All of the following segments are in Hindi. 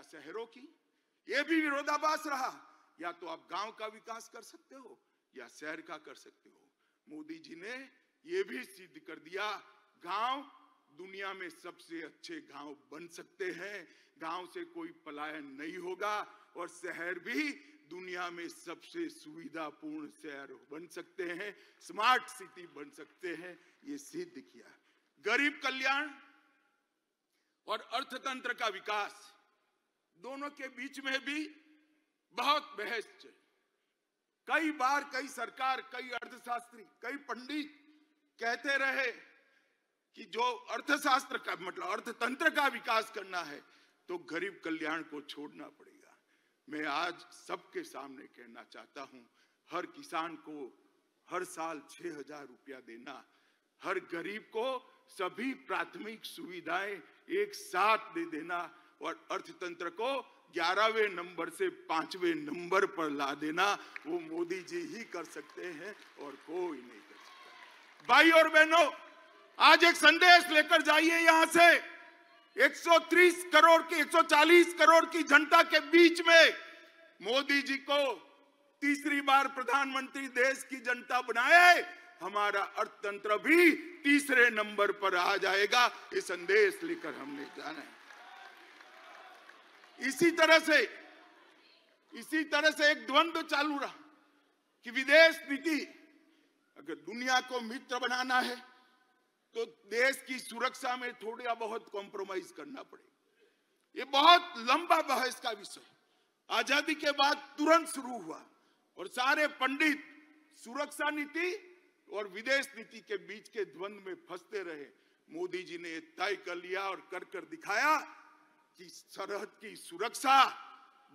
या शहरों की ये भी विरोधाभास रहा। या तो आप गाँव का विकास कर सकते हो, या शहर का कर सकते हो। मोदी जी ने ये भी सिद्ध कर दिया, गाँव दुनिया में सबसे अच्छे गाँव बन सकते हैं। गाँव से कोई पलायन नहीं होगा और शहर भी दुनिया में सबसे सुविधापूर्ण शहर बन सकते हैं, स्मार्ट सिटी बन सकते हैं, ये सिद्ध किया। गरीब कल्याण और अर्थतंत्र का विकास। दोनों के बीच में भी बहुत बहस। चली कई बार कई सरकार, कई अर्थशास्त्री, कई पंडित कहते रहे कि जो अर्थशास्त्र का मतलब अर्थतंत्र का विकास करना है तो गरीब कल्याण को छोड़ना पड़ेगा। मैं आज सबके सामने कहना चाहता हूँ, हर किसान को हर साल छह हज़ार रुपया देना, हर गरीब को सभी प्राथमिक सुविधाएँ एक साथ दे देना और अर्थतंत्र को ग्यारहवें नंबर से पाँचवें नंबर पर ला देना, वो मोदी जी ही कर सकते हैं और कोई नहीं कर सकता। भाई और बहनों, आज एक संदेश लेकर जाइए यहाँ से। 130 करोड़ की 140 करोड़ की जनता के बीच में मोदी जी को तीसरी बार प्रधानमंत्री देश की जनता बनाए, हमारा अर्थतंत्र भी तीसरे नंबर पर आ जाएगा। ये संदेश लेकर हमने जाना है। इसी तरह से, इसी तरह से एक द्वंद्व चालू रहा कि विदेश नीति, अगर दुनिया को मित्र बनाना है तो देश की सुरक्षा में थोड़ा बहुत कॉम्प्रोमाइज करना पड़ेगा। ये बहुत लंबा बहस का विषय आज़ादी के बाद तुरंत शुरू हुआ और सारे पंडित सुरक्षा नीति और विदेश नीति के बीच के द्वंद में फंसते रहे। मोदी जी ने तय कर लिया और कर कर दिखाया कि सरहद की सुरक्षा,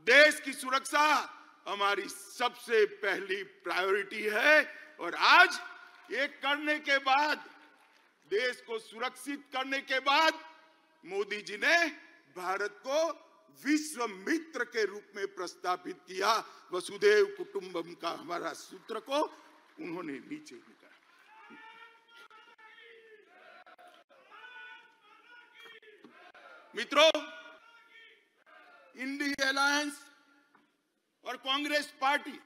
देश की सुरक्षा हमारी सबसे पहली प्रायोरिटी है। और आज ये करने के बाद, देश को सुरक्षित करने के बाद मोदी जी ने भारत को विश्व मित्र के रूप में प्रस्तावित किया। वसुदेव कुटुंबम का हमारा सूत्र को उन्होंने नीचे लिखा। मित्रों इंडिया अलायंस और कांग्रेस पार्टी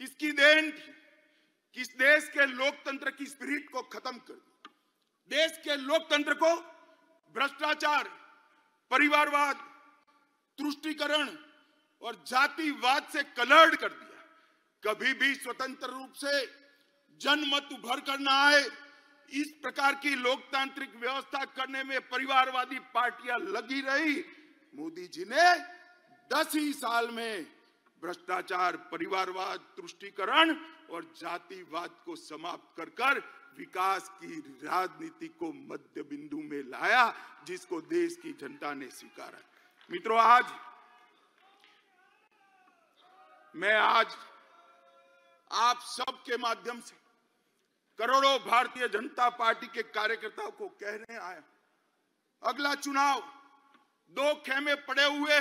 इसकी देन थी कि इस देश के लोकतंत्र की स्पिरिट को खत्म कर देश के लोकतंत्र को भ्रष्टाचार, परिवारवाद, तुष्टिकरण और जातिवाद से कलर्ड कर दिया। कभी भी स्वतंत्र रूप से जनमत उभर कर ना आए। इस प्रकार की लोकतांत्रिक व्यवस्था करने में परिवारवादी पार्टियाँ लगी रही। मोदी जी ने दस ही साल में भ्रष्टाचार, परिवारवाद, तुष्टिकरण और जातिवाद को समाप्त कर कर विकास की राजनीति को मध्य बिंदु में लाया, जिसको देश की जनता ने स्वीकारा। मित्रों, आज मैं आज आप सबके माध्यम से करोड़ों भारतीय जनता पार्टी के कार्यकर्ताओं को कहने आया अगला चुनाव दो खेमे पड़े हुए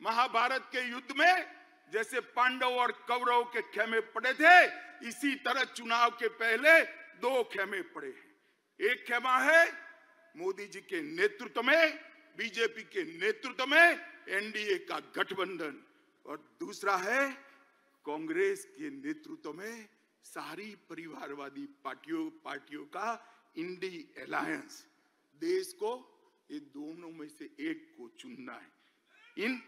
महाभारत के युद्ध में जैसे पांडव और कौरव के खेमे पड़े थे, इसी तरह चुनाव के पहले दो खेमे पड़े हैं। एक खेमा है मोदी जी के नेतृत्व में, बीजेपी के नेतृत्व में एनडीए का गठबंधन। और दूसरा है कांग्रेस के नेतृत्व में सारी परिवारवादी पार्टियों पार्टियों का इंडी अलायंस। देश को ये दोनों में से एक को चुनना है। इन,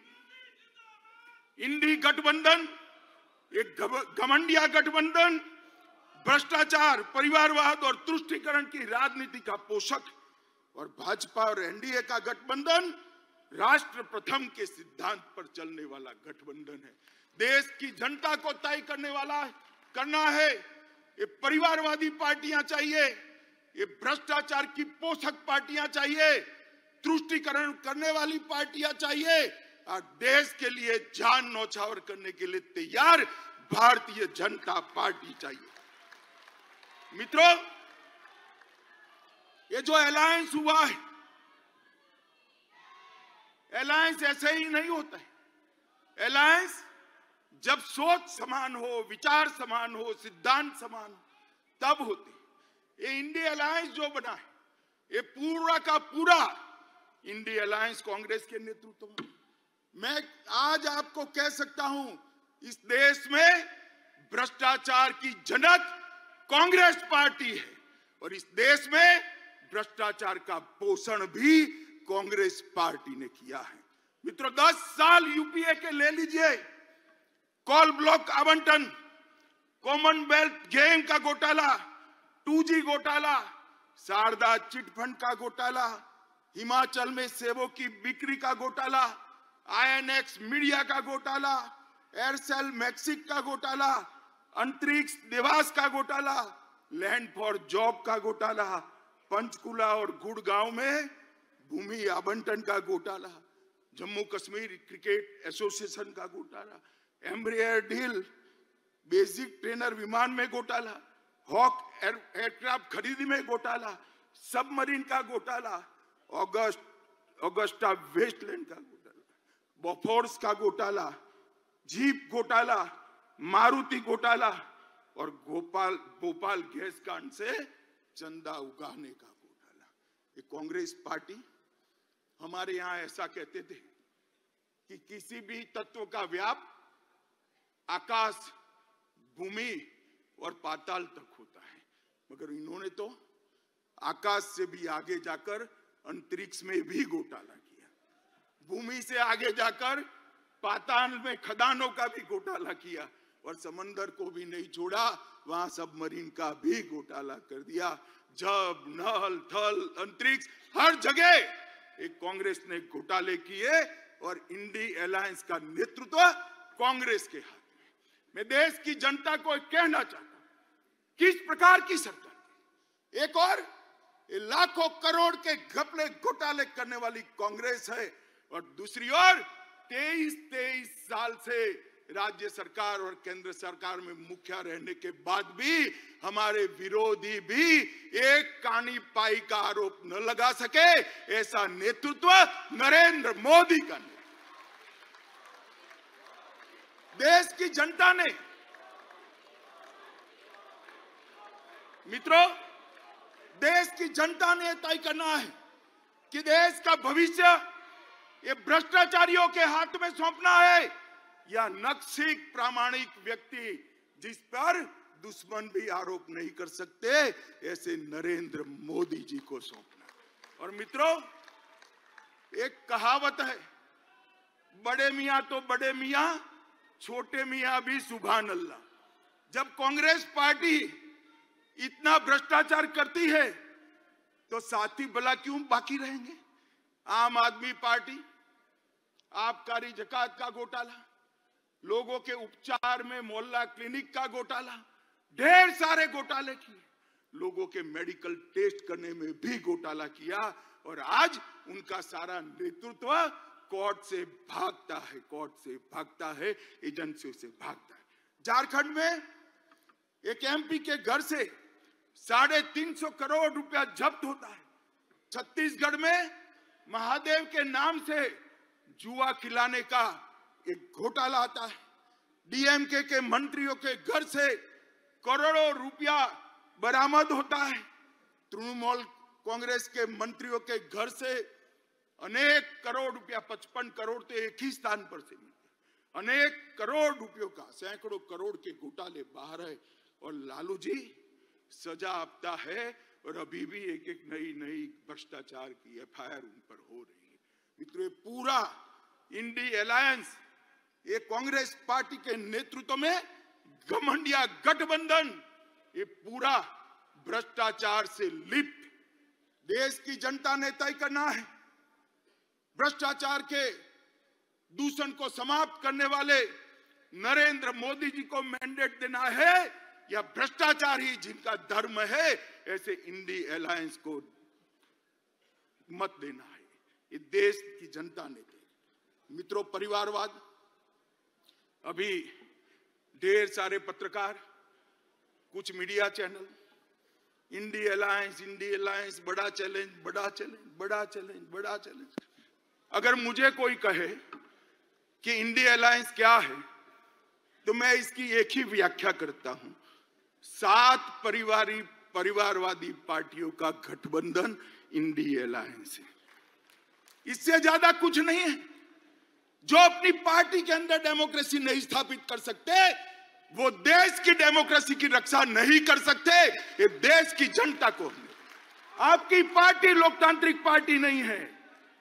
इंडी गठबंधन, एक घमंडिया गठबंधन, भ्रष्टाचार, परिवारवाद और तुष्टिकरण की राजनीति का पोषक और भाजपा और एनडीए का गठबंधन राष्ट्र प्रथम के सिद्धांत पर चलने वाला गठबंधन है। देश की जनता को तय करने वाला करना है। ये परिवारवादी पार्टियाँ चाहिए, ये भ्रष्टाचार की पोषक पार्टियाँ चाहिए। तुष्टिकरण करने वाली पार्टियाँ चाहिए। और देश के लिए जान नौछावर करने के लिए तैयार भारतीय जनता पार्टी चाहिए। मित्रों, ये जो अलायंस हुआ है अलायंस ऐसे ही नहीं होता है। अलायंस जब सोच समान हो, विचार समान हो, सिद्धांत समान हो, तब होते ये इंडिया अलायंस जो बना है, ये पूरा का पूरा इंडिया अलायंस कांग्रेस के नेतृत्व में। मैं आज आपको कह सकता हूँ, इस देश में भ्रष्टाचार की जनक कांग्रेस पार्टी है और इस देश में भ्रष्टाचार का पोषण भी कांग्रेस पार्टी ने किया है। मित्रों, दस साल यूपीए के ले लीजिए। कॉल ब्लॉक आवंटन, कॉमनवेल्थ गेम का घोटाला 2G घोटाला, शारदा चिटफंड का घोटाला हिमाचल में सेवों की बिक्री का घोटाला आईएनएक्स मीडिया का घोटाला, एयरसेल मैक्सिक का घोटाला, अंतरिक्ष देवास का घोटाला, लैंड फॉर जॉब का घोटाला, पंचकुला और गुड़गांव में भूमि आवंटन का घोटाला जम्मू कश्मीर क्रिकेट एसोसिएशन का घोटाला, एम्ब्रियर डील, बेसिक ट्रेनर विमान में घोटाला, हॉक एयरक्राफ्ट खरीदी में घोटाला, सबमरीन का घोटाला अगस्त ऑगस्टा वेस्टलैंड का घोटाला बोफोर्स का घोटाला जीप घोटाला मारुति घोटाला और गोपाल भोपाल गैस कांड से चंदा उगाने का घोटाला। ये कांग्रेस पार्टी हमारे यहाँ ऐसा कहते थे कि किसी भी तत्व का व्याप आकाश, भूमि और पाताल तक होता है। मगर इन्होंने तो आकाश से भी आगे जाकर अंतरिक्ष में भी घोटाला किया। भूमि से आगे जाकर पाताल में खदानों का भी घोटाला किया और समंदर को भी नहीं छोड़ा, वहाँ सबमरीन का भी घोटाला कर दिया। जब नल थल, अंतरिक्ष, हर जगह एक कांग्रेस ने घोटाले किए और इंडी अलायंस का नेतृत्व कांग्रेस के हाथ में। मैं देश की जनता को कहना चाहता हूँ, किस प्रकार की सरकार? एक और लाखों करोड़ के घपले घोटाले करने वाली कांग्रेस है और दूसरी ओर तेईस तेईस साल से राज्य सरकार और केंद्र सरकार में मुखिया रहने के बाद भी हमारे विरोधी भी एक कानी पाई का आरोप न लगा सके, ऐसा नेतृत्व नरेंद्र मोदी का नेतृत्व देश की जनता ने। मित्रों देश की जनता ने तय करना है कि देश का भविष्य ये भ्रष्टाचारियों के हाथ में सौंपना है या नक्सिक प्रामाणिक व्यक्ति जिस पर दुश्मन भी आरोप नहीं कर सकते, ऐसे नरेंद्र मोदी जी को सौंपना और मित्रों, एक कहावत है, बड़े मियाँ तो बड़े मियाँ, छोटे मियाँ भी सुबह अल्लाह। जब कांग्रेस पार्टी इतना भ्रष्टाचार करती है तो साथी भला क्यों बाकी रहेंगे? आम आदमी पार्टी आबकारी जकात का घोटाला, लोगों के उपचार में मोहल्ला क्लिनिक का घोटाला, ढेर सारे घोटाले किए। लोगों के मेडिकल टेस्ट करने में भी घोटाला किया, और आज उनका सारा नेतृत्व कोर्ट से भागता है, कोर्ट से भागता है, एजेंसियों से भागता है। झारखंड में एक एमपी के घर से साढ़े तीन सौ करोड़ रुपया जब्त होता है। छत्तीसगढ़ में महादेव के नाम से जुआ खिलाने का एक घोटाला आता है। डीएमके के मंत्रियों के घर से करोड़ों रुपया बरामद होता है। तृणमूल कांग्रेस के मंत्रियों के घर से अनेक करोड़ रुपया, पचपन करोड़ तो एक ही स्थान पर से मिलते अनेक करोड़ रुपयों का, सैकड़ों करोड़ के घोटाले बाहर है। और लालू जी सजा आपता है और अभी भी एक एक नई नई भ्रष्टाचार की एफ़ उन पर हो रही है। मित्रों पूरा इंडी अलायंस, ये कांग्रेस पार्टी के नेतृत्व में घमंडिया गठबंधन, ये पूरा भ्रष्टाचार से लिप्त। देश की जनता ने तय करना है, भ्रष्टाचार के दूषण को समाप्त करने वाले नरेंद्र मोदी जी को मैंडेट देना है या भ्रष्टाचार ही जिनका धर्म है, ऐसे इंडी अलायंस को मत देना है। ये देश की जनता ने दे। मित्रों, परिवारवाद, अभी ढेर सारे पत्रकार, कुछ media channel, INDI alliance INDI alliance बड़ा चैलेंज बड़ा चैलेंज बड़ा चैलेंज बड़ा चैलेंज। अगर मुझे कोई कहे कि इंडिया अलायंस क्या है तो मैं इसकी एक ही व्याख्या करता हूँ। सात परिवारी परिवारवादी पार्टियों का गठबंधन इंडिया अलायंस है। इससे ज़्यादा कुछ नहीं है। जो अपनी पार्टी के अंदर डेमोक्रेसी नहीं स्थापित कर सकते, वो देश की डेमोक्रेसी की रक्षा नहीं कर सकते, ये देश की जनता को आपकी पार्टी लोकतांत्रिक पार्टी नहीं है।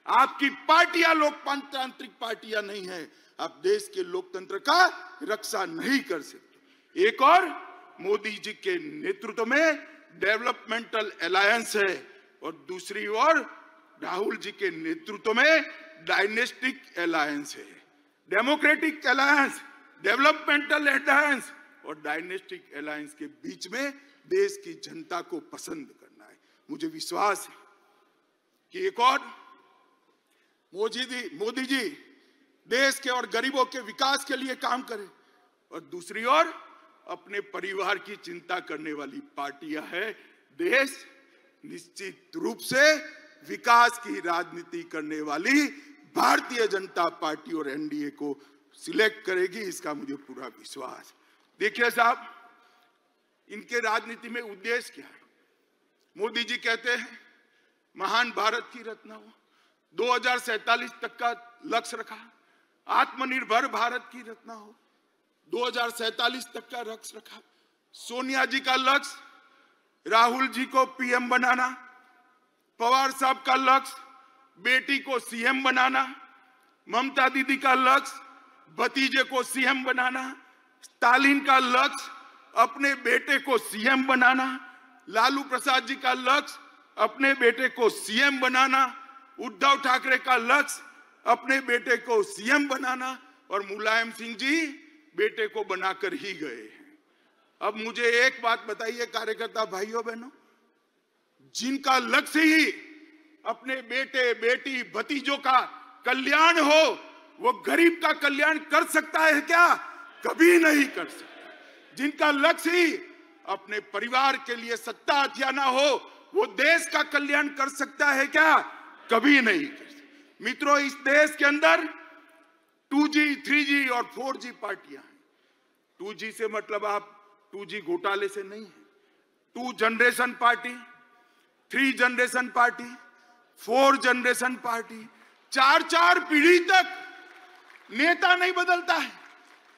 आपकी पार्टियाँ लोकतांत्रिक पार्टियाँ नहीं है। आप देश के लोकतंत्र का रक्षा नहीं कर सकते। एक और मोदी जी के नेतृत्व में डेवलपमेंटल अलायंस है। और दूसरी ओर राहुल जी के नेतृत्व में डायनेस्टिक अलायंस है। डेमोक्रेटिक अलायंस, डेवलपमेंटल अलायंस और डायनेस्टिक अलायंस के बीच में देश की जनता को पसंद करना है। मुझे विश्वास है कि एक और मोदी जी मोदी जी देश के और गरीबों के विकास के लिए काम करें। और दूसरी ओर अपने परिवार की चिंता करने वाली पार्टियाँ है। देश निश्चित रूप से विकास की राजनीति करने वाली भारतीय जनता पार्टी और एनडीए को सिलेक्ट करेगी, इसका मुझे पूरा विश्वास। देखिए साहब, इनके राजनीति में उद्देश्य क्या है? मोदी जी कहते हैं, महान भारत की रचना हो। दो तक का लक्ष्य रखा। आत्मनिर्भर भारत की रचना हो। दो तक का लक्ष्य रखा। सोनिया जी का लक्ष्य राहुल जी को पीएम बनाना, पवार साहब का लक्ष्य बेटी को सीएम बनाना, ममता दीदी का लक्ष्य भतीजे को सीएम बनाना, स्टालिन का लक्ष्य अपने बेटे को सीएम बनाना, लालू प्रसाद जी का लक्ष्य अपने बेटे को सीएम बनाना, उद्धव ठाकरे का लक्ष्य अपने बेटे को सीएम बनाना, और मुलायम सिंह जी बेटे को बनाकर ही गए अब मुझे एक बात बताइए, कार्यकर्ता भाइयों बहनों, जिनका लक्ष्य ही अपने बेटे, बेटी, भतीजों का कल्याण हो, वो गरीब का कल्याण कर सकता है क्या? कभी नहीं कर सकता। जिनका लक्ष्य ही अपने परिवार के लिए सत्ता हथियाना हो, वो देश का कल्याण कर सकता है क्या? कभी नहीं कर सकता। मित्रों, इस देश के अंदर 2G, 3G और 4G पार्टियाँ हैं। 2G से मतलब आप 2G घोटाले से नहीं है। Two generation party three generation party four generation party चार चार पीढ़ी तक नेता नहीं बदलता है।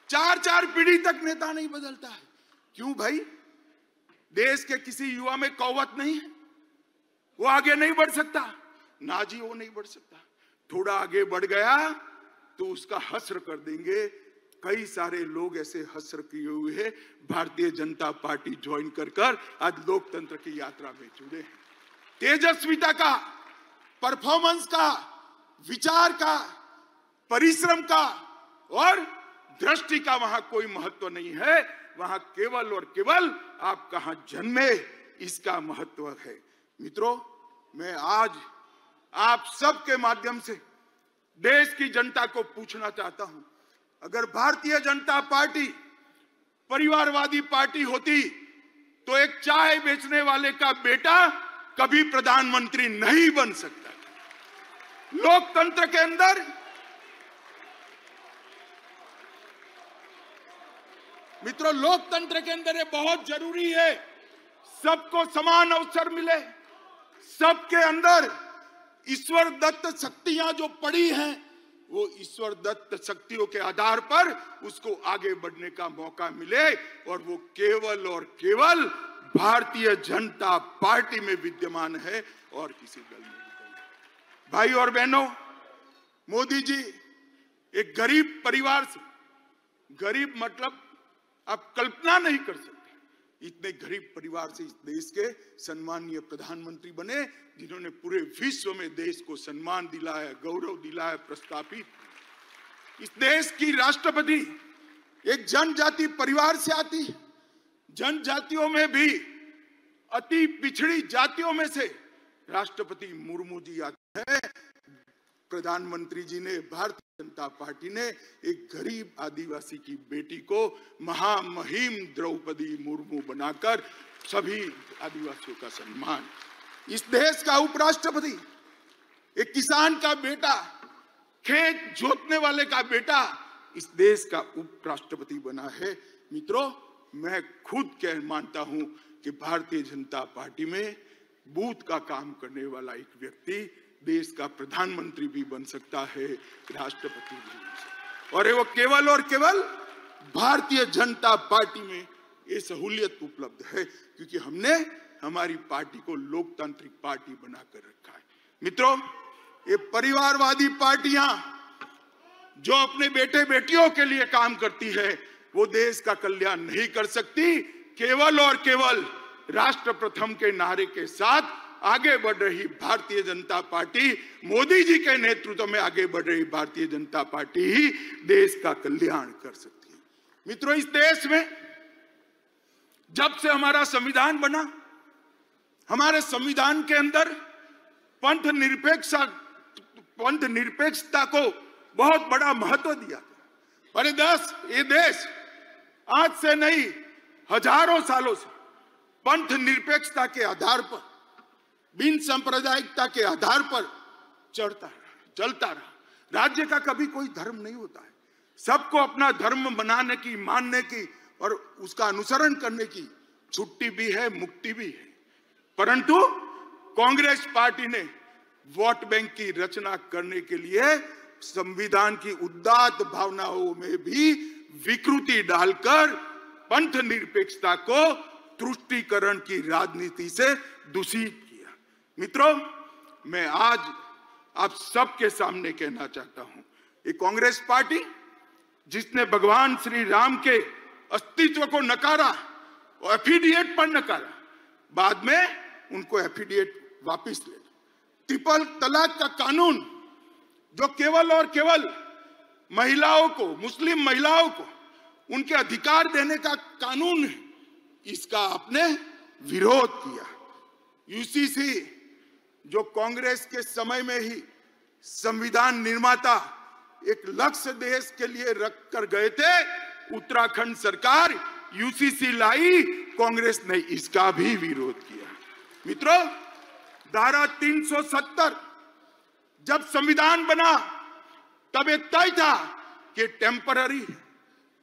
चार चार पीढ़ी तक नेता नहीं बदलता है। क्यों भाई? देश के किसी युवा में कौवत नहीं है। वो आगे नहीं बढ़ सकता। ना जी वो नहीं बढ़ सकता। थोड़ा आगे बढ़ गया तो उसका हसर कर देंगे। कई सारे लोग ऐसे हसर किए हुए हैं। भारतीय जनता पार्टी ज्वाइन कर कर आज लोकतंत्र की यात्रा में जुड़े हैं। तेजस्विता का परफॉर्मेंस का, विचार का, परिश्रम का और दृष्टि का वहाँ कोई महत्व नहीं है। वहाँ केवल और केवल आप कहा जन्मे, इसका महत्व है। मित्रों, मैं आज आप सबके माध्यम से देश की जनता को पूछना चाहता हूँ। अगर भारतीय जनता पार्टी परिवारवादी पार्टी होती तो एक चाय बेचने वाले का बेटा कभी प्रधानमंत्री नहीं बन सकता। लोकतंत्र के अंदर मित्रों, लोकतंत्र के अंदर ये बहुत ज़रूरी है। सबको समान अवसर मिले, सबके अंदर ईश्वर दत्त शक्तियाँ जो पड़ी हैं, वो ईश्वर दत्त शक्तियों के आधार पर उसको आगे बढ़ने का मौका मिले और वो केवल और केवल भारतीय जनता पार्टी में विद्यमान है और किसी दल में भाई और बहनों, मोदी जी एक गरीब परिवार से, गरीब मतलब आप कल्पना नहीं कर सकते। इतने गरीब परिवार से इस देश के सम्मानीय प्रधानमंत्री बने, जिन्होंने पूरे विश्व में देश को सम्मान दिलाया गौरव दिलाया प्रस्तापित इस देश की राष्ट्रपति एक जनजाति परिवार से आती है। जनजातियों में भी, अति पिछड़ी जातियों में से राष्ट्रपति मुर्मू जी आते हैं। प्रधानमंत्री जी ने, भारतीय जनता पार्टी ने एक गरीब आदिवासी की बेटी को महामहिम द्रौपदी मुर्मू बनाकर सभी आदिवासियों का सम्मान। इस देश का उपराष्ट्रपति, एक किसान का बेटा, खेत जोतने वाले का बेटा, इस देश का उपराष्ट्रपति बना है। मित्रों, मैं खुद कह मानता हूँ कि भारतीय जनता पार्टी में बूथ का काम करने वाला एक व्यक्ति देश का प्रधानमंत्री भी बन सकता है, राष्ट्रपति भी बन सकता। और वो केवल और केवल भारतीय जनता पार्टी में ये सहूलियत उपलब्ध है, क्योंकि हमने हमारी पार्टी को लोकतांत्रिक पार्टी बनाकर रखा है। मित्रों, ये परिवारवादी पार्टियाँ जो अपने बेटे बेटियों के लिए काम करती है, वो देश का कल्याण नहीं कर सकती। केवल और केवल राष्ट्र प्रथम के नारे के साथ आगे बढ़ रही भारतीय जनता पार्टी। मोदी जी के नेतृत्व में आगे बढ़ रही भारतीय जनता पार्टी ही देश का कल्याण कर सकती है। मित्रों, इस देश में जब से हमारा संविधान बना, हमारे संविधान के अंदर पंथ निरपेक्ष पंथ निरपेक्षता को बहुत बड़ा महत्व दिया अरे दस, ये देश आज से नहीं, हज़ारों सालों से पंथ निरपेक्षता के आधार पर बिन सांप्रदायिकता के आधार पर चढ़ता रहा चलता रहा। राज्य का कभी कोई धर्म नहीं होता है। सबको अपना धर्म बनाने की, मानने की और उसका अनुसरण करने की छुट्टी भी है, मुक्ति भी है। परंतु कांग्रेस पार्टी ने वोट बैंक की रचना करने के लिए संविधान की उदात भावनाओं में भी विकृति डालकर पंथ निरपेक्षता को तुष्टिकरण की राजनीति से दूषित मित्रों, मैं आज आप सबके सामने कहना चाहता हूँ, ये कांग्रेस पार्टी जिसने भगवान श्री राम के अस्तित्व को नकारा और एफिडिएट पर नकारा, बाद में उनको एफिडिएट वापिस ले ट्रिपल तलाक का कानून जो केवल और केवल महिलाओं को, मुस्लिम महिलाओं को उनके अधिकार देने का कानून है, इसका आपने विरोध किया। यूसीसी जो कांग्रेस के समय में ही संविधान निर्माता एक लक्ष्य देश के लिए रख कर गए थे, उत्तराखंड सरकार यूसीसी लाई, कांग्रेस ने इसका भी विरोध किया। मित्रों, धारा 370 जब संविधान बना, तब एक तय था कि टेम्पररी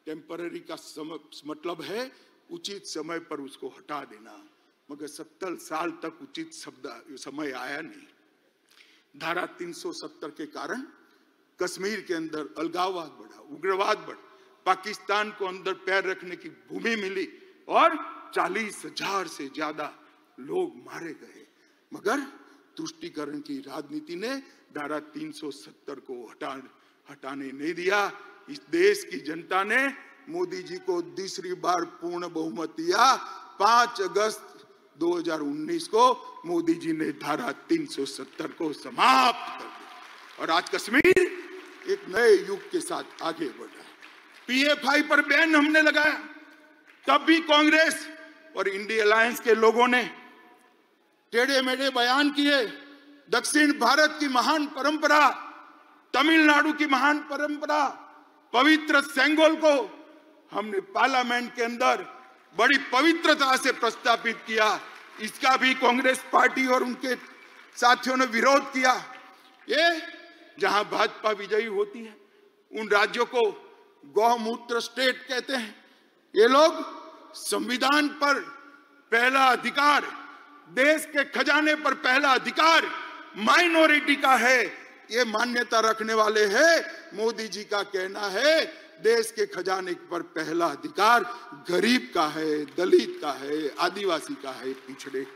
टेम्पररी का समय मतलब है उचित समय पर उसको हटा देना। मगर सत्तर साल तक उचित शब्द, समय आया नहीं। धारा 370 के कारण कश्मीर के अंदर अलगाववाद बढ़ा, उग्रवाद बढ़ा, पाकिस्तान को अंदर पैर रखने की भूमि मिली और चालीस हज़ार से ज़्यादा लोग मारे गए। मगर तुष्टिकरण की राजनीति ने धारा 370 को हटा, हटाने नहीं दिया। इस देश की जनता ने मोदी जी को दूसरी बार पूर्ण बहुमत दिया। पाँच अगस्त 2019 को मोदी जी ने धारा 370 को समाप्त कर दिया और आज कश्मीर एक नए युग के साथ आगे बढ़ रहा है। पीएफआई पर बैन हमने लगाया। तब भी कांग्रेस और इंडिया अलायंस के लोगों ने टेढ़े मेढ़े बयान किए। दक्षिण भारत की महान परंपरा, तमिलनाडु की महान परंपरा, पवित्र सेंगोल को हमने पार्लियामेंट के अंदर बड़ी पवित्रता से प्रस्तापित किया। इसका भी कांग्रेस पार्टी और उनके साथियों ने विरोध किया। ये जहाँ भाजपा विजयी होती है, उन राज्यों को गौमूत्र स्टेट कहते हैं। ये लोग संविधान पर पहला अधिकार, देश के खजाने पर पहला अधिकार माइनॉरिटी का है। ये मान्यता रखने वाले हैं, मोदी जी का कहना है देश के खजाने पर पहला अधिकार गरीब का है, दलित का है, आदिवासी का है, पिछड़े।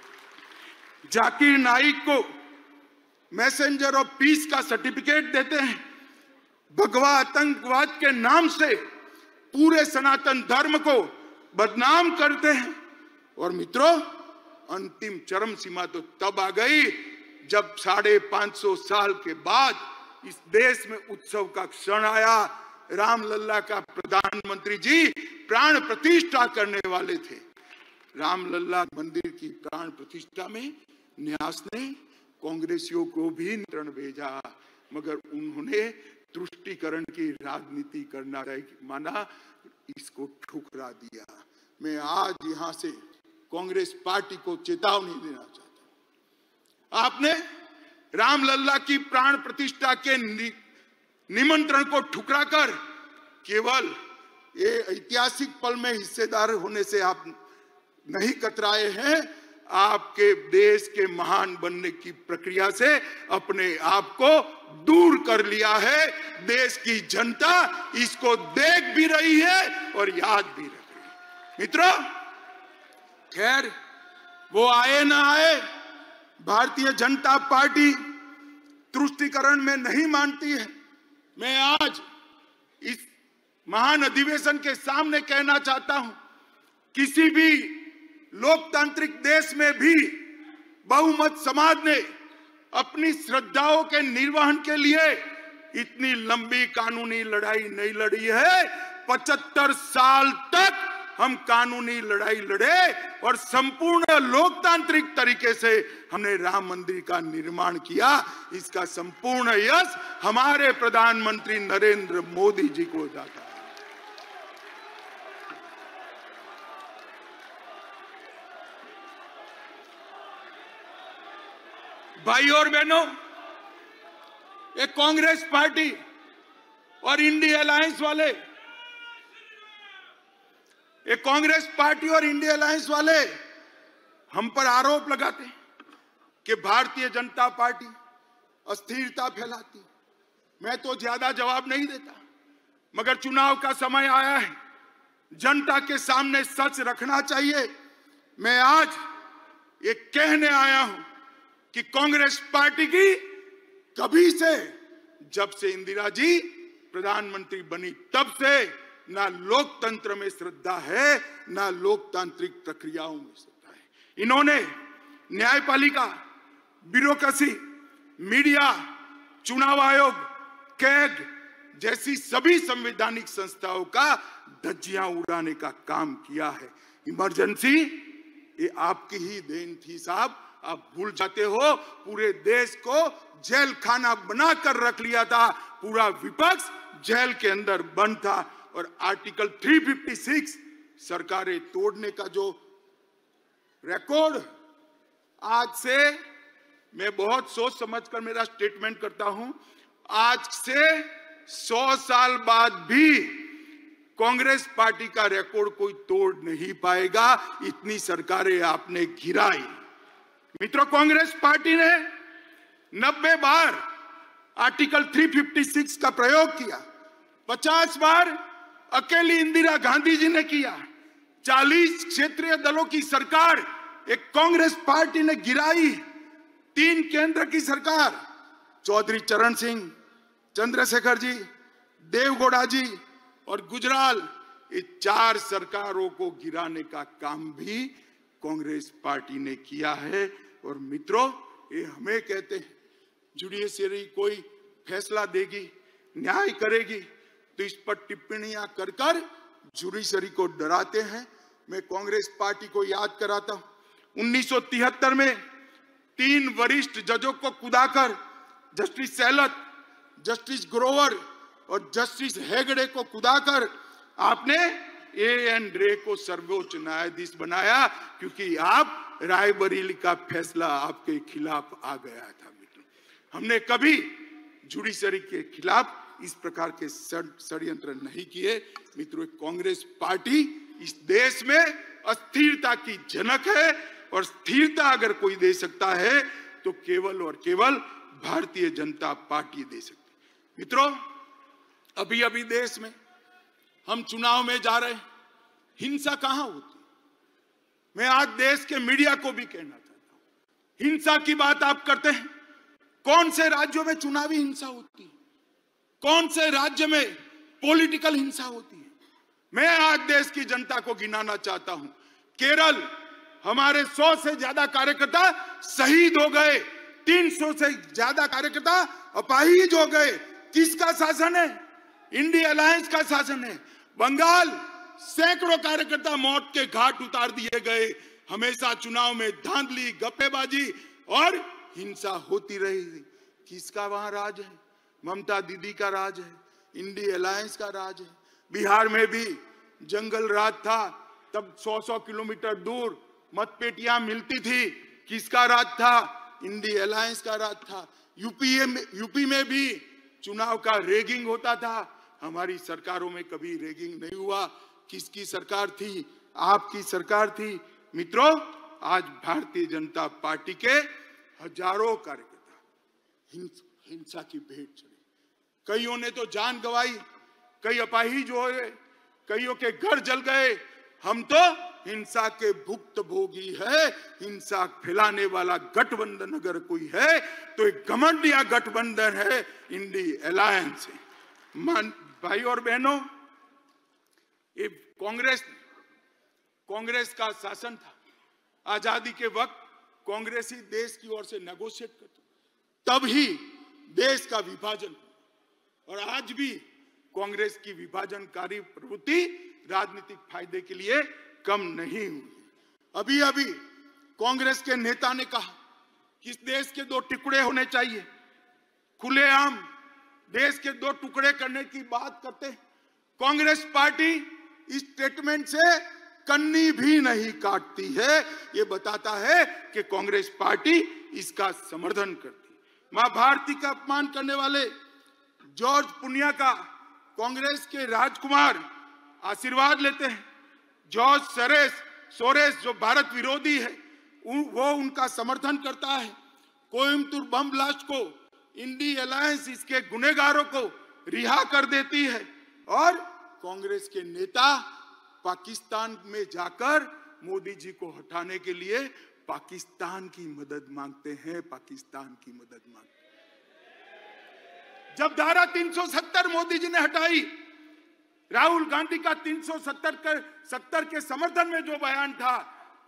जाकिर नाइक को मैसेंजर ऑफ़ पीस का सर्टिफिकेट देते हैं। भगवा आतंकवाद के नाम से पूरे सनातन धर्म को बदनाम करते हैं। और मित्रों, अंतिम चरम सीमा तो तब आ गई जब साढ़े पाँच सौ साल के बाद इस देश में उत्सव का क्षण आया। राम लल्ला का प्रधानमंत्री जी प्राण प्रतिष्ठा करने वाले थे। राम लल्ला मंदिर की प्राण प्रतिष्ठा में न्यास ने कांग्रेसियों को भी निमंत्रण भेजा, मगर उन्होंने तुष्टिकरण की राजनीति करना माना, इसको ठुकरा दिया। मैं आज यहाँ से कांग्रेस पार्टी को चेतावनी देना चाहता हूँ। आपने रामलल्ला की प्राण प्रतिष्ठा के निमंत्रण को ठुकराकर केवल ये ऐतिहासिक पल में हिस्सेदार होने से आप नहीं कतराए हैं। आपके देश के महान बनने की प्रक्रिया से अपने आप को दूर कर लिया है। देश की जनता इसको देख भी रही है और याद भी रख रही है। मित्रों, खैर, वो आए ना आए, भारतीय जनता पार्टी तुष्टिकरण में नहीं मानती है। मैं आज इस महान अधिवेशन के सामने कहना चाहता हूँ, किसी भी लोकतांत्रिक देश में भी बहुमत समाज ने अपनी श्रद्धाओं के निर्वहन के लिए इतनी लंबी कानूनी लड़ाई नहीं लड़ी है। पचहत्तर साल तक हम कानूनी लड़ाई लड़े और संपूर्ण लोकतांत्रिक तरीके से हमने राम मंदिर का निर्माण किया। इसका संपूर्ण यश हमारे प्रधानमंत्री नरेंद्र मोदी जी को जाता है। भाई और बहनों, ये कांग्रेस पार्टी और इंडिया अलायंस वाले ये कांग्रेस पार्टी और इंडिया अलायंस वाले हम पर आरोप लगाते हैं कि भारतीय जनता पार्टी अस्थिरता फैलाती मैं तो ज़्यादा जवाब नहीं देता, मगर चुनाव का समय आया है। जनता के सामने सच रखना चाहिए। मैं आज ये कहने आया हूँ कि कांग्रेस पार्टी की कभी से, जब से इंदिरा जी प्रधानमंत्री बनी, तब से ना लोकतंत्र में श्रद्धा है, ना लोकतांत्रिक प्रक्रियाओं में श्रद्धा है। इन्होंने न्यायपालिका, ब्यूरोक्रेसी, मीडिया, चुनाव आयोग, कैग जैसी सभी संवैधानिक संस्थाओं का धज्जियाँ उड़ाने का काम किया है। इमरजेंसी, ये आपकी ही देन थी साहब। आप भूल जाते हो, पूरे देश को जेल खाना बनाकर रख लिया था, पूरा विपक्ष जेल के अंदर बंद था। और आर्टिकल 356 सरकारें तोड़ने का जो रिकॉर्ड आज से मैं बहुत सोच समझकर मेरा स्टेटमेंट करता हूँ। आज से 100 साल बाद भी कांग्रेस पार्टी का रिकॉर्ड कोई तोड़ नहीं पाएगा, इतनी सरकारें आपने घिराई। मित्रों, कांग्रेस पार्टी ने 90 बार आर्टिकल 356 का प्रयोग किया। 50 बार अकेली इंदिरा गांधी जी ने किया। 40 क्षेत्रीय दलों की सरकार, एक कांग्रेस पार्टी ने गिराई। तीन केंद्र की सरकार, चौधरी चरण सिंह, चंद्रशेखर जी, देवगौड़ा जी और गुजराल, ये चार सरकारों को गिराने का काम भी कांग्रेस पार्टी ने किया है। और मित्रों, ये हमें कहते हैं, जुडिशियरी कोई फैसला देगी, न्याय करेगी तो इस पर टिप्पणियाँ कर कर जुडिशरी को डराते हैं। मैं कांग्रेस पार्टी को याद कराता हूँ। 1973 में तीन वरिष्ठ जजों को कुदाकर जस्टिस सैलत, जस्टिस ग्रोवर और जस्टिस हेगड़े को कुदाकर आपने ए एन रे को सर्वोच्च न्यायाधीश बनाया, क्योंकि आप रायबरेली का फैसला आपके खिलाफ आ गया था, मित्रों। हमने कभी जुडिशरी के खिलाफ इस प्रकार के षड्यंत्र नहीं किए। मित्रों कांग्रेस पार्टी इस देश में अस्थिरता की जनक है और स्थिरता अगर कोई दे सकता है तो केवल और केवल भारतीय जनता पार्टी दे सकती मित्रों अभी अभी देश में हम चुनाव में जा रहे हिंसा कहाँ होती मैं आज देश के मीडिया को भी कहना चाहता हूँ। हिंसा की बात आप करते हैं। कौन से राज्यों में चुनावी हिंसा होती है? कौन से राज्य में पॉलिटिकल हिंसा होती है? मैं आज देश की जनता को गिनाना चाहता हूँ। केरल हमारे सौ से ज़्यादा कार्यकर्ता शहीद हो गए, तीन सौ से ज़्यादा कार्यकर्ता अपाहिज हो गए। किसका शासन है? इंडिया अलायंस का शासन है। बंगाल सैकड़ों कार्यकर्ता मौत के घाट उतार दिए गए। हमेशा चुनाव में धांधली, गप्पेबाजी और हिंसा होती रही। किसका वहाँ राज है? ममता दीदी का राज है, इंडिया अलायंस का राज है। बिहार में भी जंगल राज था, तब 100-100 किलोमीटर दूर मतपेटियाँ मिलती थी। किसका राज था? इंडिया अलायंस का राज था। यूपी में यूपी में भी चुनाव का रेगिंग होता था। हमारी सरकारों में कभी रेगिंग नहीं हुआ। किसकी सरकार थी? आपकी सरकार थी। मित्रों, आज भारतीय जनता पार्टी के हज़ारों कार्यकर्ता, हिंसा की भेंट चढ़े कईयों ने तो जान गवाई, कई अपाहिज हुए कईयों के घर जल गए। हम तो हिंसा के भुक्त भोगी है, हिंसा फैलाने वाला गठबंधन अगर कोई है तो एक घमंडिया गठबंधन है इंडी अलायंस मान, भाई और बहनों, ये कांग्रेस कांग्रेस का शासन था। आज़ादी के वक्त कांग्रेस ही देश की ओर से नेगोशिएट करती तब ही देश का विभाजन और आज भी कांग्रेस की विभाजनकारी प्रवृत्ति राजनीतिक फ़ायदे के लिए कम नहीं हुई अभी अभी कांग्रेस के नेता ने कहा कि इस देश के दो टुकड़े होने चाहिए। खुलेआम देश के दो टुकड़े करने की बात करते कांग्रेस पार्टी इस स्टेटमेंट से कन्नी भी नहीं काटती है। ये बताता है कि कांग्रेस पार्टी इसका समर्थन करती माँ भारती का अपमान करने वाले जॉर्ज पुनिया का कांग्रेस के राजकुमार आशीर्वाद लेते हैं। जॉर्ज सरेस, सोरेस जो भारत विरोधी है वो उनका समर्थन करता है। कोयमतुर बम ब्लास्ट को, इंडी अलायंस इसके गुनेगारों को रिहा कर देती है। और कांग्रेस के नेता पाकिस्तान में जाकर मोदी जी को हटाने के लिए पाकिस्तान की मदद मांगते हैं, पाकिस्तान की मदद मांगते जब धारा 370 मोदी जी ने हटाई, राहुल गांधी का 370 के सत्तर के समर्थन में जो बयान था,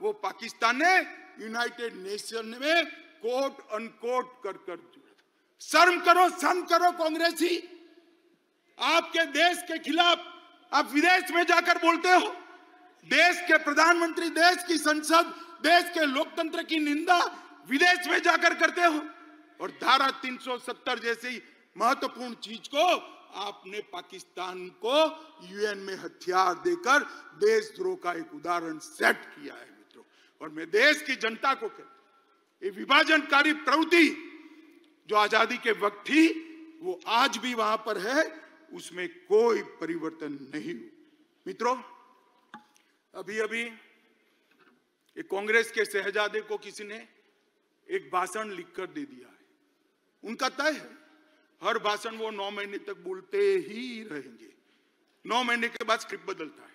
वो पाकिस्तान ने यूनाइटेड नेशन में कोट अनकोट कर कर शर्म करो शर्म करो कांग्रेसी। आपके देश के खिलाफ आप विदेश में जाकर बोलते हो। देश के प्रधानमंत्री, देश की संसद, देश के लोकतंत्र की निंदा विदेश में जाकर करते हो। और धारा 370 जैसी महत्वपूर्ण चीज़ को आपने पाकिस्तान को यूएन में हथियार देकर देशद्रोह का एक उदाहरण सेट किया है, मित्रों। और मैं देश की जनता को कहता ये विभाजनकारी प्रवृत्ति जो आज़ादी के वक्त थी, वो आज भी वहाँ पर है, उसमें कोई परिवर्तन नहीं मित्रों अभी अभी एक कांग्रेस के शहजादे को किसी ने एक भाषण लिखकर दे दिया है। उनका तय है हर भाषण वो नौ महीने तक बोलते ही रहेंगे। नौ महीने के बाद स्क्रिप्ट बदलता है।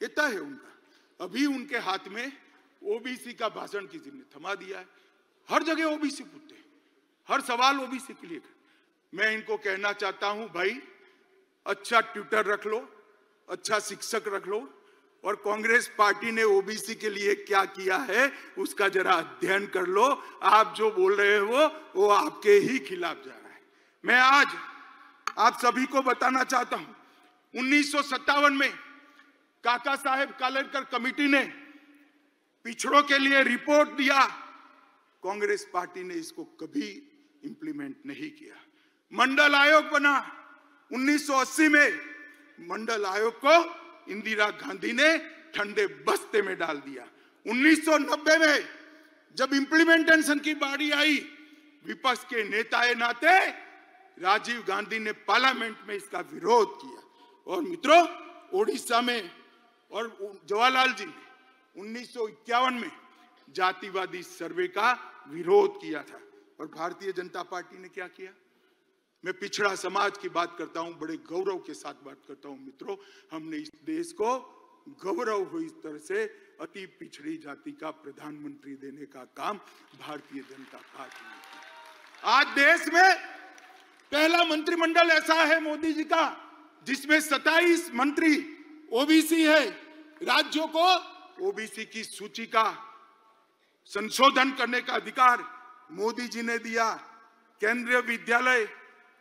इतना है उनका। अभी उनके हाथ में ओबीसी का भाषण किसी ने थमा दिया है। हर जगह ओबीसी पूछते हैं। हर सवाल ओबीसी के लिए मैं इनको कहना चाहता हूँ, भाई अच्छा ट्विटर रख लो अच्छा शिक्षक रख लो, और कांग्रेस पार्टी ने ओबीसी के लिए क्या किया है, उसका जरा अध्ययन कर लो। आप जो बोल रहे हो, वो आपके ही खिलाफ जा रहा है। मैं आज आप सभी को बताना चाहता हूँ, उन्नीस सौ सत्तावन में काका साहेब कालेरकर कमेटी ने पिछड़ों के लिए रिपोर्ट दिया, कांग्रेस पार्टी ने इसको कभी इंप्लीमेंट नहीं किया। मंडल आयोग बना 1980 में मंडल आयोग को इंदिरा गांधी ने ठंडे बस्ते में डाल दिया। 1990 में जब इंप्लीमेंटेशन की बारी आई, विपक्ष के नेता नाते राजीव गांधी ने पार्लियामेंट में इसका विरोध किया। और मित्रों, ओडिशा में और जवाहरलाल जी ने उन्नीस में जातिवादी सर्वे का विरोध किया था। और भारतीय जनता पार्टी ने क्या किया? मैं पिछड़ा समाज की बात करता हूँ, बड़े गौरव के साथ बात करता हूँ, मित्रों। हमने इस देश को गौरव हुई इस तरह से अति पिछड़ी जाति का प्रधानमंत्री देने का काम भारतीय जनता पार्टी ने आज देश में पहला मंत्रिमंडल ऐसा है मोदी जी का, जिसमें 27 मंत्री ओबीसी है। राज्यों को ओबीसी की सूची का संशोधन करने का अधिकार मोदी जी ने दिया। केंद्रीय विद्यालय,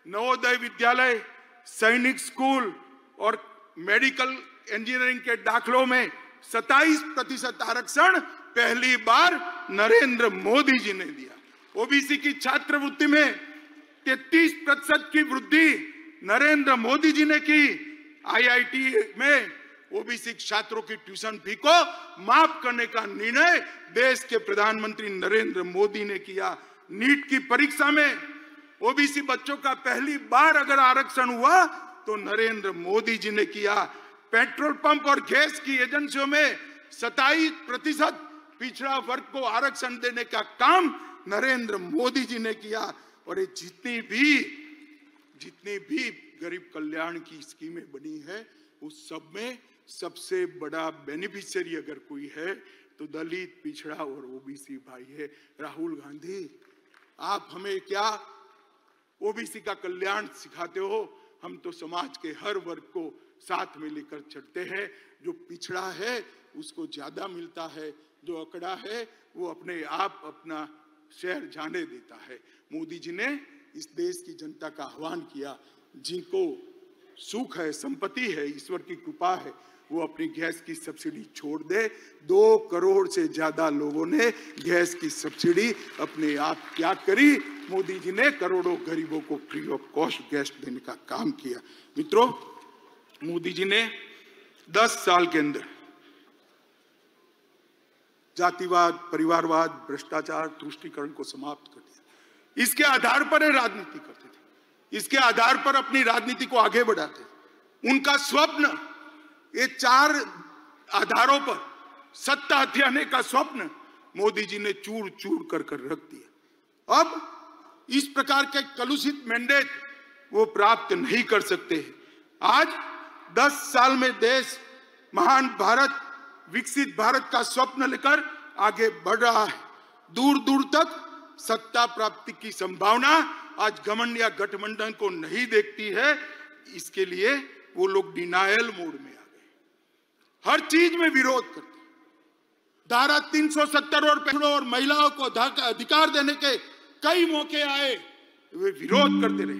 नवोदय विद्यालय, सैनिक स्कूल और मेडिकल इंजीनियरिंग के दाखलों में 27 प्रतिशत आरक्षण पहली बार नरेंद्र मोदी जी ने दिया। ओबीसी की छात्रवृत्ति में 33 प्रतिशत की वृद्धि नरेंद्र मोदी जी ने की। आईआईटी में ओबीसी छात्रों की ट्यूशन फ़ी को माफ़ करने का निर्णय देश के प्रधानमंत्री नरेंद्र मोदी ने किया। नीट की परीक्षा में ओबीसी बच्चों का पहली बार अगर आरक्षण हुआ तो नरेंद्र मोदी जी ने किया। पेट्रोल पंप और गैस की एजेंसियों में सताईस प्रतिशत पिछड़ा वर्ग को आरक्षण देने का काम नरेंद्र मोदी जी ने किया। और ये जितनी भी जितनी भी गरीब कल्याण की स्कीमें बनी है, उस सब में सबसे बड़ा बेनिफिशियरी अगर कोई है तो दलित, पिछड़ा और ओबीसी भाई है। राहुल गांधी, आप हमें क्या ओबीसी का कल्याण सिखाते हो? हम तो समाज के हर वर्ग को साथ में लेकर चलते हैं। जो पिछड़ा है, उसको ज़्यादा मिलता है, जो अकड़ा है, वो अपने आप अपना शहर जाने देता है। मोदी जी ने इस देश की जनता का आह्वान किया, जिनको सुख है, संपत्ति है, ईश्वर की कृपा है, वो अपनी गैस की सब्सिडी छोड़ दे। दो करोड़ से ज़्यादा लोगों ने गैस की सब्सिडी अपने आप त्याग करी। मोदी जी ने करोड़ों गरीबों को फ्री ऑफ़ कॉस्ट गैस देने का काम किया। मित्रों, मोदी जी ने 10 साल के अंदर जातिवाद, परिवारवाद, भ्रष्टाचार, तुष्टिकरण को समाप्त कर दिया। इसके आधार पर राजनीति करते थे। इसके आधार पर अपनी राजनीति को आगे बढ़ाते उनका स्वप्न, ये चार आधारों पर, सत्ता हथियाने का स्वप्न मोदी जी ने चूर चूर कर कर रख दिया। अब इस प्रकार के कलुषित मैंडेट वो प्राप्त नहीं कर सकते हैं। आज 10 साल में देश, महान भारत विकसित भारत का स्वप्न लेकर आगे बढ़ रहा है। दूर दूर तक सत्ता प्राप्ति की संभावना आज गमन या गठबंधन को नहीं देखती है। इसके लिए वो लोग डिनायल मोड में आ गए। हर चीज़ में विरोध करते धारा 370 और पहलों और महिलाओं को अधिकार देने के कई मौके आए, वे विरोध करते रहे।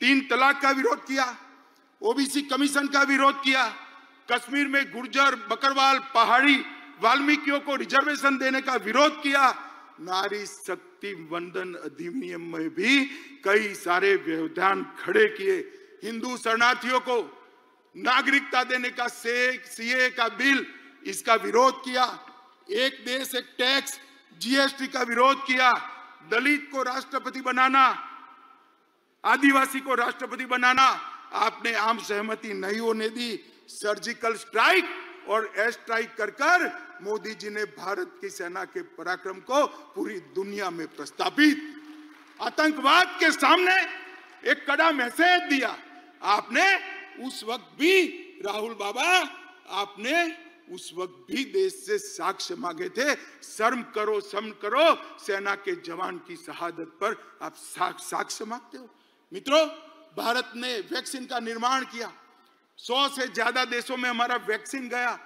तीन तलाक का विरोध किया, ओबीसी कमीशन का विरोध किया कश्मीर में गुर्जर, बकरवाल, पहाड़ी वाल्मीकियों को रिजर्वेशन देने का विरोध किया। नारी शक्ति वंदन अधिनियम में भी कई सारे व्यवधान खड़े किए। हिंदू शरणार्थियों को नागरिकता देने का सीए का बिल, इसका विरोध किया। एक देश, एक टैक्स, जीएसटी का विरोध किया। दलित को राष्ट्रपति बनाना, आदिवासी को राष्ट्रपति बनाना, आपने आम सहमति नहीं होने दी। सर्जिकल स्ट्राइक और एयर स्ट्राइक कर कर मोदी जी ने भारत की सेना के पराक्रम को पूरी दुनिया में प्रस्तापित आतंकवाद के सामने एक कड़ा मैसेज दिया। आपने उस वक्त भी, राहुल बाबा, आपने उस वक्त भी देश से साक्ष्य मांगे थे। शर्म करो शर्म करो, सेना के जवान की शहादत पर आप साक्ष्य मांगते हो। मित्रों, भारत ने वैक्सीन का निर्माण किया। सौ से ज़्यादा देशों में हमारा वैक्सीन गया।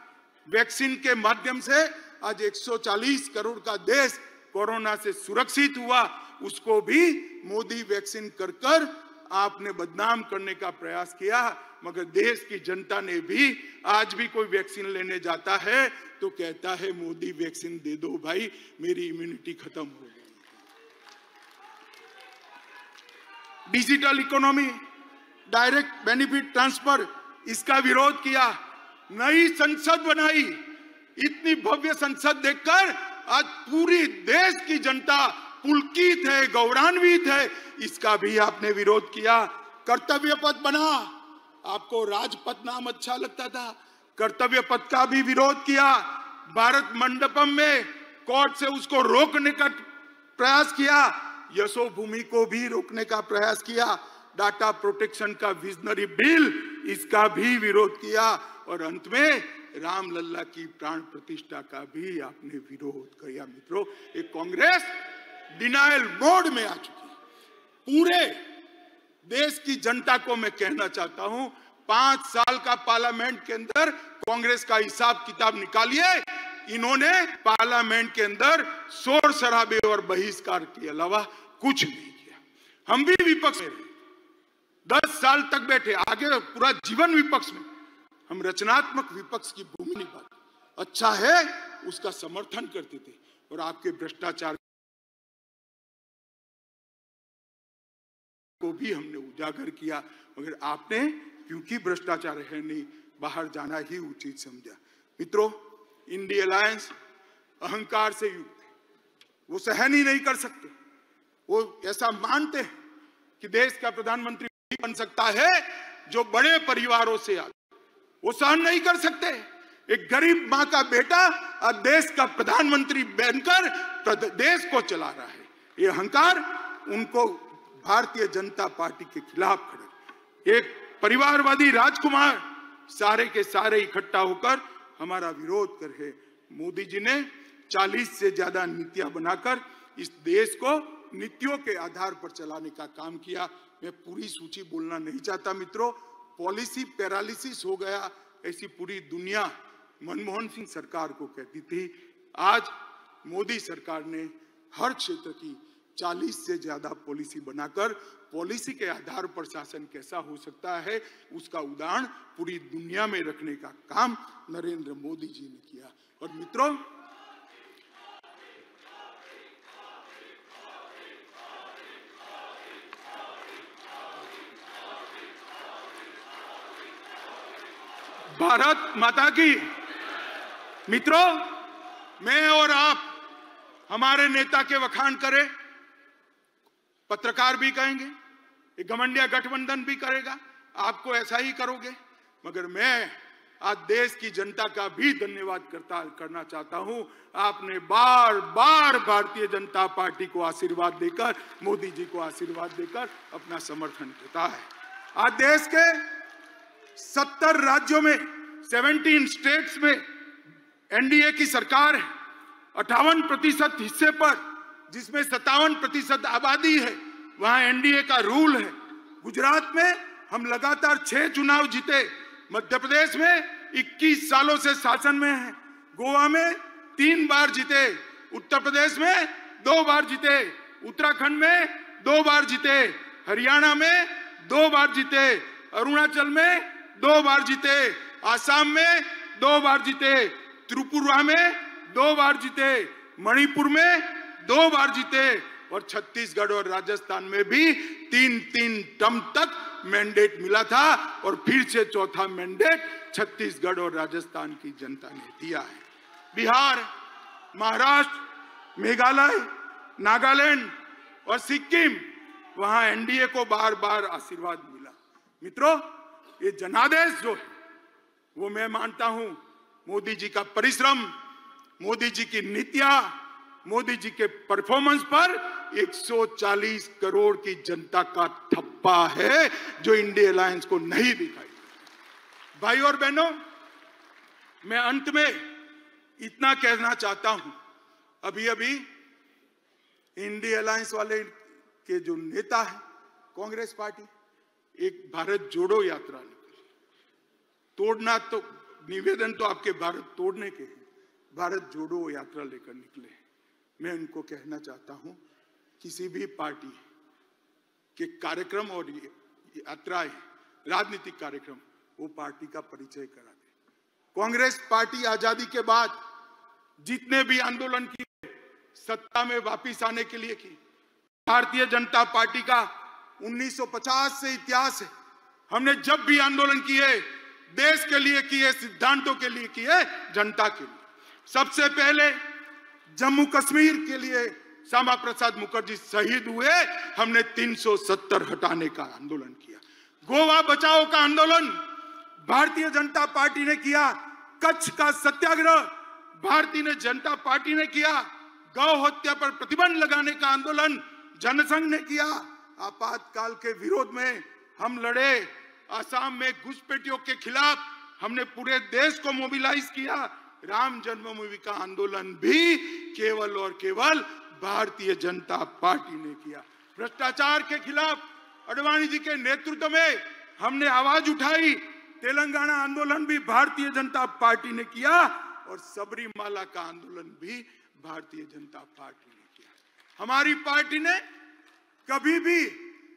वैक्सीन के माध्यम से आज 140 करोड़ का देश कोरोना से सुरक्षित हुआ। उसको भी मोदी वैक्सीन कर कर आपने बदनाम करने का प्रयास किया, मगर देश की जनता ने भी आज भी कोई वैक्सीन लेने जाता है तो कहता है, मोदी वैक्सीन दे दो भाई, मेरी इम्यूनिटी खत्म हो गई। Digital economy direct benefit transfer इसका विरोध किया। नई संसद बनाई। इतनी भव्य संसद देखकर आज पूरी देश की जनता पुलकित है, गौरवान्वित है। इसका भी आपने विरोध किया। कर्तव्य पद बना। आपको राजपथ नाम अच्छा लगता था। कर्तव्य पद का भी विरोध किया। भारत मंडपम में कोर्ट से उसको रोकने का प्रयास किया। यशो भूमि को भी रोकने का प्रयास किया। डाटा प्रोटेक्शन का विजनरी बिल इसका भी विरोध किया और अंत में राम लल्ला की प्राण प्रतिष्ठा का भी आपने विरोध किया, मित्रों। एक कांग्रेस डिनाइल मोड में आ चुकी पूरे देश की जनता को मैं कहना चाहता हूँ, पाँच साल का पार्लियामेंट के अंदर कांग्रेस का हिसाब किताब निकालिए। इन्होंने पार्लियामेंट के अंदर शोर शराबे और बहिष्कार के अलावा कुछ नहीं किया। हम भी विपक्ष में दस साल तक बैठे, आगे पूरा जीवन विपक्ष में। हम रचनात्मक विपक्ष की भूमि निभाते अच्छा है, उसका समर्थन करते थे और आपके भ्रष्टाचार को भी हमने उजागर किया। मगर आपने, क्योंकि भ्रष्टाचार है नहीं, बाहर जाना ही उचित समझा। मित्रों, इंडिया अलायंस अहंकार से युक्त है। वो सहन ही नहीं कर सकते। वो ऐसा मानते हैं कि देश का प्रधानमंत्री बन सकता है जो बड़े परिवारों से आता वो सहन नहीं कर सकते। एक गरीब माँ का बेटा अब देश का प्रधानमंत्री बनकर देश को चला रहा है। ये अहंकार उनको भारतीय जनता पार्टी के खिलाफ खड़े। एक परिवारवादी राजकुमार सारे के सारे इकट्ठा होकर हमारा विरोध कर। रहे मोदी जी ने 40 से ज़्यादा नीतियाँ बनाकर इस देश को नीतियों के आधार पर चलाने का काम किया। मैं पूरी सूची बोलना नहीं चाहता मित्रों। पॉलिसी पैरालिसिस हो गया, ऐसी पूरी दुनिया मनमोहन सिंह सरकार को कहती थी। आज मोदी सरकार ने हर क्षेत्र की 40 से ज़्यादा पॉलिसी बनाकर पॉलिसी के आधार पर शासन कैसा हो सकता है, उसका उदाहरण पूरी दुनिया में रखने का काम नरेंद्र मोदी जी ने किया। और मित्रों भारत माता की। मित्रों, मैं और आप हमारे नेता के वखान करें, पत्रकार भी कहेंगे घमंडिया गठबंधन भी करेगा, आपको ऐसा ही करोगे। मगर मैं आज देश की जनता का भी धन्यवाद करता, करना चाहता हूँ। आपने बार बार भारतीय जनता पार्टी को आशीर्वाद देकर, मोदी जी को आशीर्वाद देकर अपना समर्थन देता है। आज देश के सत्तर राज्यों में सेवेंटीन स्टेट्स में एनडीए की सरकार है। अठावन प्रतिशत हिस्से पर, जिसमें सत्तावन प्रतिशत आबादी है, वहाँ एनडीए का रूल है। गुजरात में हम लगातार छह चुनाव जीते। मध्य प्रदेश में 21 सालों से शासन में है। गोवा में तीन बार जीते। उत्तर प्रदेश में दो बार जीते। उत्तराखंड में दो बार जीते। हरियाणा में दो बार जीते। अरुणाचल में दो बार जीते। आसाम में दो बार जीते, त्रिपुरा में दो बार जीते, मणिपुर में दो बार जीते और छत्तीसगढ़ और राजस्थान में भी तीन तीन टर्म तक मैंडेट मिला था और फिर से चौथा मैंडेट छत्तीसगढ़ और राजस्थान की जनता ने दिया है। बिहार, महाराष्ट्र, मेघालय, नागालैंड और सिक्किम, वहाँ एनडीए को बार बार आशीर्वाद मिला। मित्रों, ये जनादेश जो है वो मैं मानता हूँ, मोदी जी का परिश्रम, मोदी जी की नीतियाँ, मोदी जी के परफॉर्मेंस पर 140 करोड़ की जनता का ठप्पा है जो इंडिया अलायंस को नहीं दिखाई। भाई और बहनों, मैं अंत में इतना कहना चाहता हूँ। अभी अभी इंडिया अलायंस वाले के जो नेता है, कांग्रेस पार्टी, एक भारत जोड़ो यात्रा निकली तोड़ना तो निवेदन तो आपके भारत तोड़ने के हैं। भारत जोड़ो यात्रा लेकर निकले। मैं उनको कहना चाहता हूँ, किसी भी पार्टी के कार्यक्रम और यात्राएँ, राजनीतिक कार्यक्रम, वो पार्टी का परिचय करा दे। कांग्रेस पार्टी आज़ादी के बाद जितने भी आंदोलन किए, सत्ता में वापिस आने के लिए की। भारतीय जनता पार्टी का 1950 से इतिहास है। हमने जब भी आंदोलन किए देश के लिए किए सिद्धांतों के लिए किए जनता के लिए। सबसे पहले जम्मू कश्मीर के लिए श्यामा प्रसाद मुखर्जी शहीद हुए। हमने 370 हटाने का आंदोलन किया। गोवा बचाओ का आंदोलन भारतीय जनता पार्टी ने किया। कच्छ का सत्याग्रह भारतीय जनता पार्टी ने किया। गौ हत्या पर प्रतिबंध लगाने का आंदोलन जनसंघ ने किया। आपातकाल के विरोध में हम लड़े। आसाम में घुसपैठियों के खिलाफ हमने पूरे देश को मोबिलाइज किया। राम जन्मभूमि का आंदोलन भी केवल और केवल भारतीय जनता पार्टी ने किया। भ्रष्टाचार के खिलाफ अडवाणी जी के नेतृत्व में हमने आवाज़ उठाई। तेलंगाना आंदोलन भी भारतीय जनता पार्टी ने किया और सबरीमाला का आंदोलन भी भारतीय जनता पार्टी ने किया। हमारी पार्टी ने कभी भी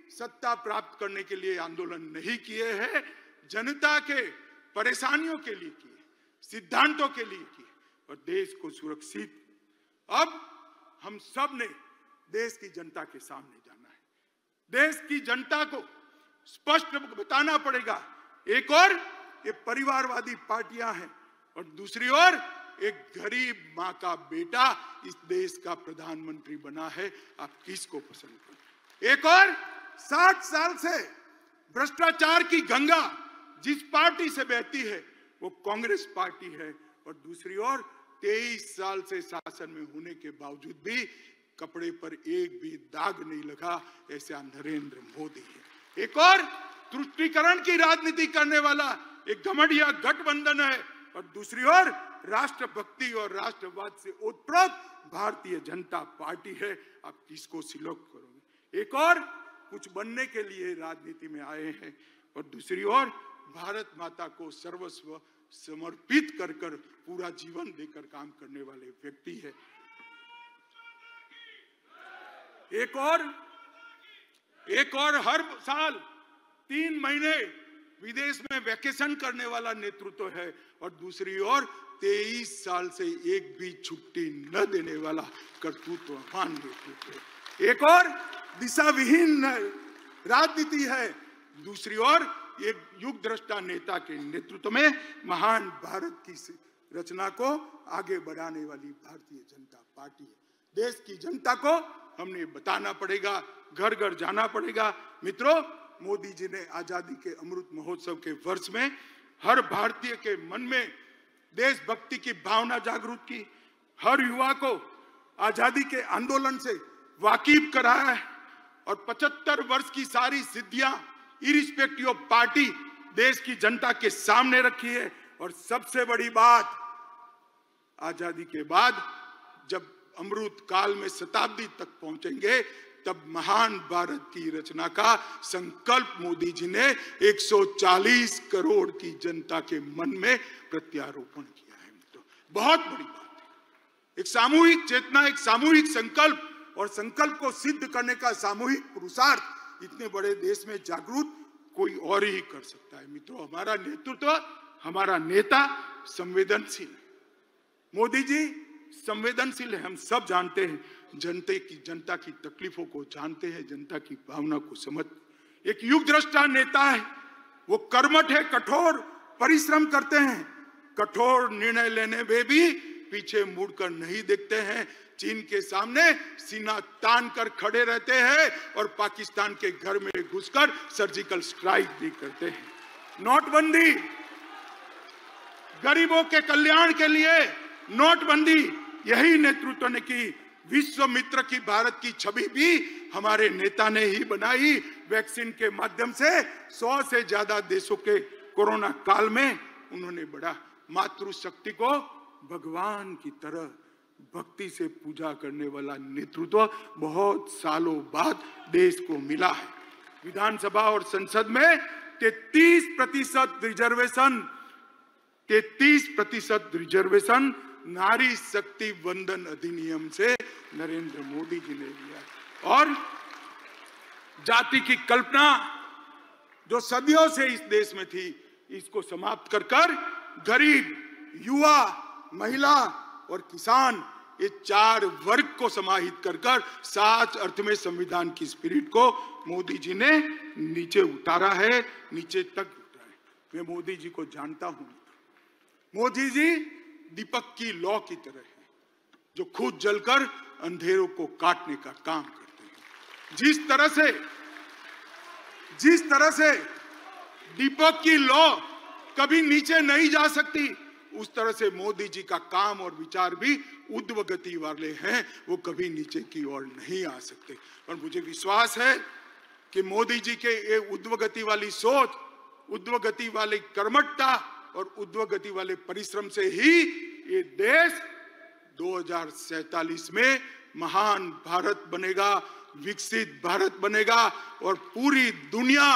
सत्ता प्राप्त करने के लिए आंदोलन नहीं किए हैं, जनता के, परेशानियों के लिए किए, सिद्धांतों के लिए किए और देश को सुरक्षित। अब हम सबने देश की जनता के सामने जाना है। देश की जनता को स्पष्ट बताना पड़ेगा, एक और, ये परिवारवादी पार्टियाँ हैं और दूसरी ओर, एक गरीब माँ का बेटा इस देश का प्रधानमंत्री बना है। आप किसको पसंद करें? एक और साठ साल से भ्रष्टाचार की गंगा जिस पार्टी से बहती है, वो कांग्रेस पार्टी है। और दूसरी ओर, तेईस साल से शासन में होने के बावजूद भी कपड़े पर एक भी दाग नहीं लगा, ऐसा नरेंद्र मोदी है। एक और, तुष्टिकरण की राजनीति करने वाला एक घमंडिया गठबंधन है। और दूसरी ओर, राष्ट्रभक्ति और राष्ट्रवाद से उत्प्रोत भारतीय जनता पार्टी है। आप किसको सिलोक करोगे? एक और कुछ बनने के लिए राजनीति में आए हैं और दूसरी ओर भारत माता को सर्वस्व समर्पित कर कर पूरा जीवन देकर काम करने वाले व्यक्ति है। एक और एक और हर साल तीन महीने विदेश में वैकेशन करने वाला नेतृत्व है और दूसरी ओर तेईस साल से एक भी छुट्टी न देने वाला कर्तृत्ववान नेतृत्व एक और दिशा विहीन राजनीति है। दूसरी ओर, एक युग दृष्टा नेता के नेतृत्व में महान भारत की रचना को आगे बढ़ाने वाली भारतीय जनता पार्टी है। देश की जनता को हमने बताना पड़ेगा घर घर जाना पड़ेगा। मित्रों, मोदी जी ने आज़ादी के अमृत महोत्सव के वर्ष में हर भारतीय के मन में देशभक्ति की भावना जागरूक की। हर युवा को आज़ादी के आंदोलन से वाकिफ कराया है। और 75 वर्ष की सारी सिद्धियाँ इरिस्पेक्टिव ऑफ़ पार्टी देश की जनता के सामने रखी है। और सबसे बड़ी बात, आज़ादी के बाद जब अमृत काल में शताब्दी तक पहुँचेंगे, तब महान भारत की रचना का संकल्प मोदी जी ने 140 करोड़ की जनता के मन में प्रत्यारोपण किया है। तो बहुत बड़ी बात है। एक सामूहिक चेतना, एक सामूहिक संकल्प और संकल्प को सिद्ध करने का सामूहिक पुरुषार्थ, इतने बड़े देश में जागरूक कोई और ही कर सकता है। मित्रों, हमारा नेतृत्व, हमारा नेता संवेदनशील मोदी जी, संवेदनशील है, हम सब जानते हैं। जनते की, जनता की तकलीफों को जानते हैं, जनता की भावना को समझ एक युग दृष्टा नेता है, वो कर्मठ है, कठोर, परिश्रम करते हैं। कठोर निर्णय लेने में भी पीछे मुड़कर नहीं देखते हैं। चीन के सामने सीना तान कर खड़े रहते हैं और पाकिस्तान के घर में घुसकर सर्जिकल स्ट्राइक भी करते हैं। नोटबंदी। गरीबों के कल्याण के लिए नोटबंदी। यही नेतृत्व ने की। विश्व मित्र की भारत की छवि भी हमारे नेता ने ही बनाई। वैक्सीन के माध्यम से सौ से ज़्यादा देशों के कोरोना काल में उन्होंने बढ़ा मातृशक्ति को भगवान की तरह भक्ति से पूजा करने वाला नेतृत्व बहुत सालों बाद देश को मिला है। विधानसभा और संसद में तैतीस प्रतिशत रिजर्वेशन, तैतीस प्रतिशत रिजर्वेशन नारी शक्ति वंदन अधिनियम से नरेंद्र मोदी जी ने लिया और जाति की कल्पना जो सदियों से इस देश में थी, इसको समाप्त कर कर गरीब, युवा, महिला और किसान ये चार वर्ग को समाहित कर कर सात अर्थ में संविधान की स्पिरिट को मोदी जी ने नीचे उतारा है, नीचे तक उतारा है। मैं मोदी जी को जानता हूँ। मोदी जी दीपक की लौ की तरह है, जो खुद जलकर अंधेरों को काटने का काम करते हैं। जिस तरह से, जिस तरह से दीपक की लौ कभी नीचे नहीं जा सकती उस तरह से मोदी जी का काम और विचार भी उद्व गति वाले हैं, वो कभी नीचे की ओर नहीं आ सकते। और मुझे विश्वास है कि मोदी जी के ये उद्व गति वाली सोच उद्व गति वाली कर्मठता और उद्व गति वाले परिश्रम से ही ये देश दो में महान भारत बनेगा, विकसित भारत बनेगा और पूरी दुनिया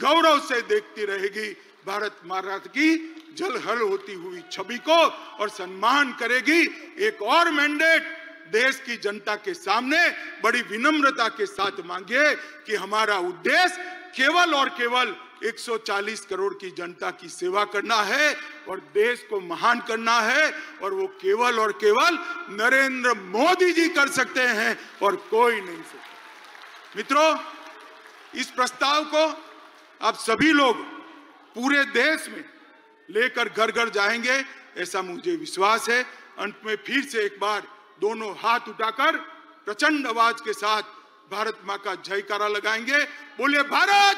गौरव से देखती रहेगी। भारत महाराज की जलहल होती हुई छवि को और सम्मान करेगी एक और मैंडेट देश की जनता के सामने, बड़ी विनम्रता के साथ मांगे कि हमारा उद्देश्य केवल और केवल 140 करोड़ की जनता की सेवा करना है और देश को महान करना है और वो केवल और केवल नरेंद्र मोदी जी कर सकते हैं और कोई नहीं सकता। मित्रों, इस प्रस्ताव को आप सभी लोग पूरे देश में लेकर घर घर जाएँगे, ऐसा मुझे विश्वास है। अंत में फिर से एक बार दोनों हाथ उठाकर प्रचंड आवाज़ के साथ भारत माँ का जयकारा लगाएँगे। बोले भारत!